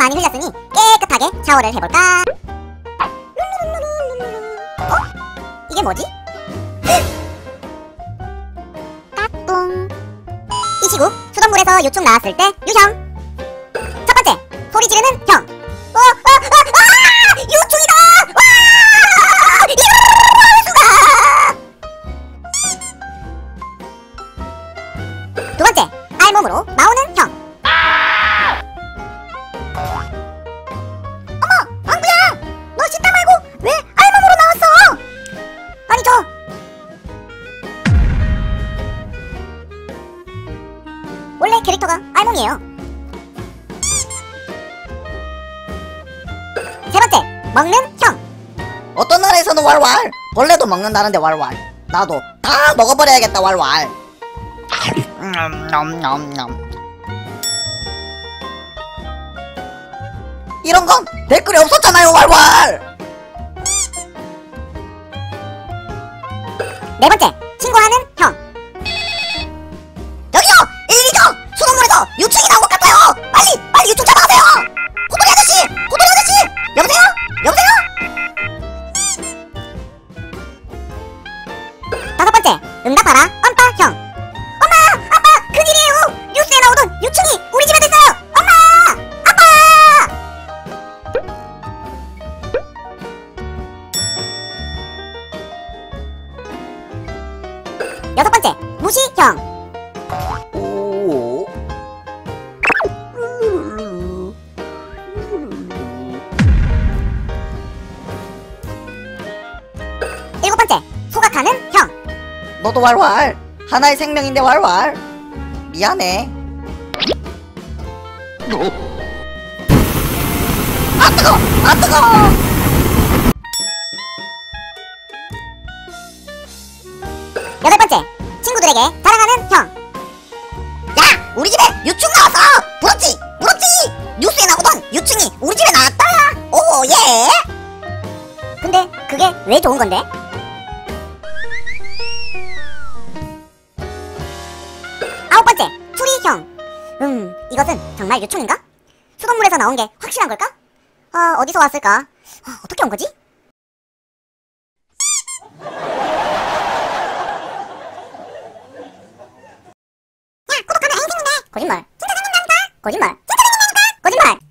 많이 흘렸으니 깨끗하게 샤워를 해볼까? 어? 이게 뭐지? 까꿍 이 시국 수돗물에서 요충 나왔을 때 유형 첫 번째 소리 지르는 형 어, 아, 아, 아! 요충이다! 와! 이럴 수가! 두 번째 알몸으로 나오는 원래 캐릭터가 알몸이에요. 세 번째 먹는 형. 어떤 나라에서는 왈왈. 벌레도 먹는다는데 왈왈. 나도 다 먹어버려야겠다 왈왈. 냠냠냠냠 이런 건 댓글이 없었잖아요 왈왈. 네 번째 친구하는 응답하라. 엄빠 형. 엄마 아빠 큰일이에요. 뉴스에 나오던 유충이 우리 집에 됐어요. 엄마 아빠! 여섯 번째 무시 형 너도 왈왈. 하나의 생명인데 왈왈. 미안해. 아 뜨거! 아 뜨거! 여덟 번째 친구들에게 자랑하는 형. 야 우리 집에 유충 나왔어! 부럽지? 부럽지? 뉴스에 나오던 유충이 우리 집에 나왔다! 오예! 근데 그게 왜 좋은 건데? 음, 이것은 정말 유충인가? 수돗물에서 나온 게 확실한 걸까? 아, 어디서 왔을까? 아, 어떻게 온 거지? 야, 구독하면 안 생긴데. 거짓말. 진짜 생긴다니까. 거짓말. 진짜 생긴다니까. 거짓말.